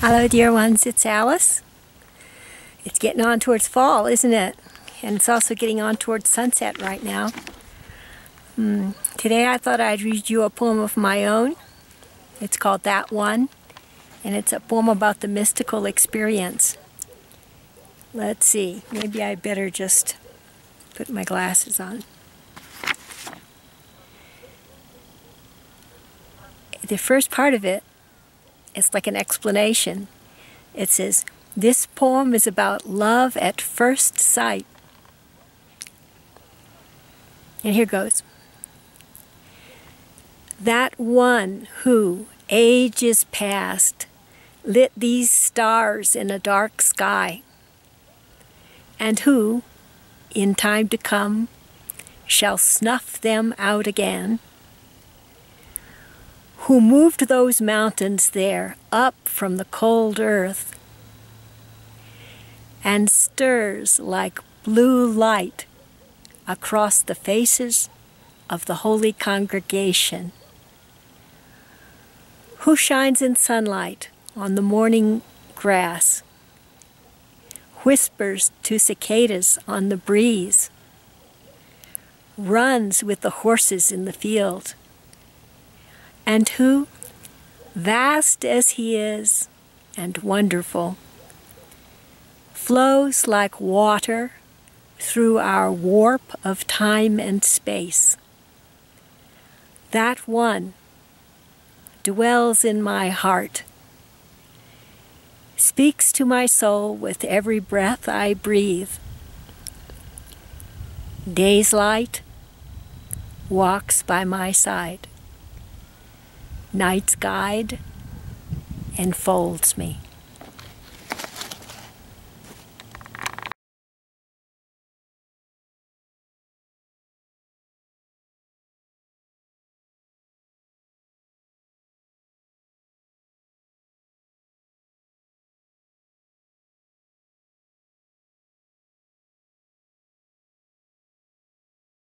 Hello, dear ones. It's Alice. It's getting on towards fall, isn't it? And it's also getting on towards sunset right now. Mm. Today I thought I'd read you a poem of my own. It's called That One, and it's a poem about the mystical experience. Let's see, maybe I better just put my glasses on. The first part of it it's like an explanation. It says, This poem is about love at first sight. And here goes. That one who, ages past, lit these stars in a dark sky, and who, in time to come, shall snuff them out again who moved those mountains there up from the cold earth and stirs like blue light across the faces of the holy congregation. Who shines in sunlight on the morning grass, whispers to cicadas on the breeze, runs with the horses in the field and who, vast as he is and wonderful, flows like water through our warp of time and space. That one dwells in my heart, speaks to my soul with every breath I breathe. Day's light walks by my side. Night's Guide enfolds me.